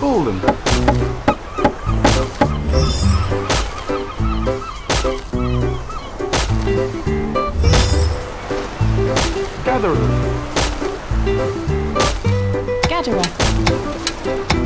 Golden. Gatherer. Gatherer.